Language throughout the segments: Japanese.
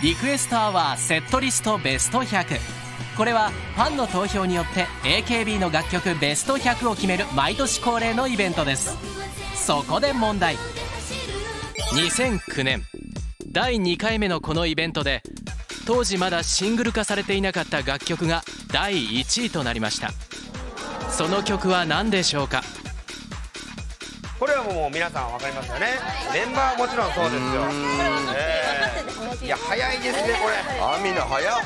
リクエストアワーセットリストベスト100これはファンの投票によって AKB の楽曲ベスト100を決める毎年恒例のイベントです。そこで問題。2009年第2回目のこのイベントで当時まだシングル化されていなかった楽曲が第1位となりました。その曲は何でしょうか？これはもう皆さん分かりますよね。メンバーはもちろんそうですよ、えー、いや早いですねこれ。あみんな早っ。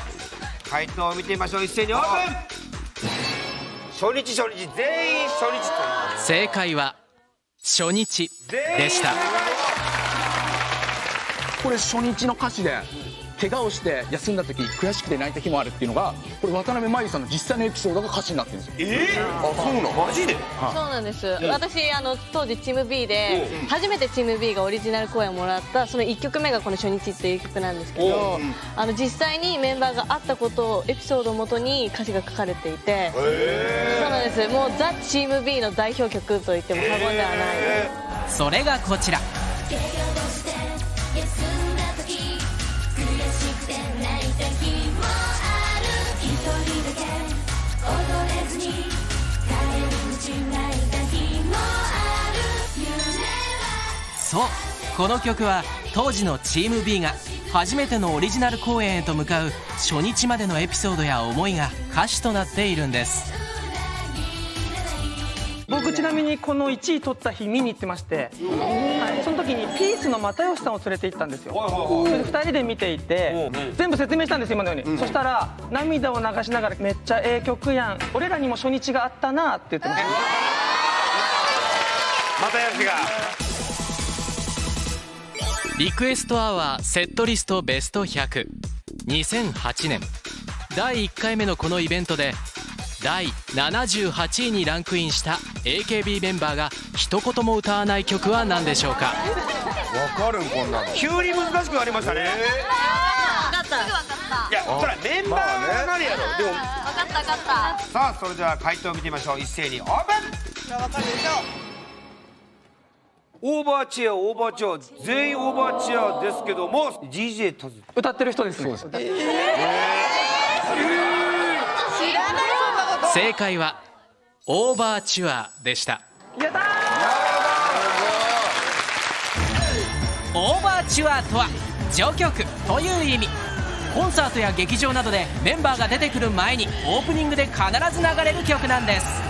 回答を見てみましょう。一斉にオープン。初日初日全員初日正解は初日でした。これ初日の歌詞で怪我をして休んだ時悔しくて泣いた日もあるっていうのがこれ渡辺真由さんの実際のエピソードが歌詞になってるんですよ。えー、あそうなの？マジで？そうなんです、私あの当時チーム B で初めてチーム B がオリジナル公演をもらったその1曲目がこの「初日」っていう曲なんですけどあの実際にメンバーがあったことをエピソードをもとに歌詞が書かれていてそうなんです。もうザ・チーム B の代表曲と言っても過言ではない。それがこちらそうこの曲は当時のチーム B が初めてのオリジナル公演へと向かう初日までのエピソードや思いが歌詞となっているんです。僕ちなみにこの1位取った日見に行ってまして、はい、その時にピースの又吉さんを連れて行ったんですよ。それで2人で見ていて全部説明したんです今のように、そしたら涙を流しながら「めっちゃええ曲やん。俺らにも初日があったな」って言ってました。又吉が。リクエストアワーセットリストベスト1002008年。第1回目のこのイベントで第78位にランクインした AKB メンバーが一言も歌わない曲は何でしょうか？わかるんこんなの。急に難しくなりましたね、分かった。すぐ分かったいやそらメンバーはやろ、でも分かった分かった。さあそれでは回答を見てみましょう。一斉にオープン。オーバーチェアオーバーチェア全員オーバーチェアですけども DJ 歌ってる人です正解はオーバーチュアでした。やったオーバーチュアとは序曲という意味。コンサートや劇場などでメンバーが出てくる前にオープニングで必ず流れる曲なんです。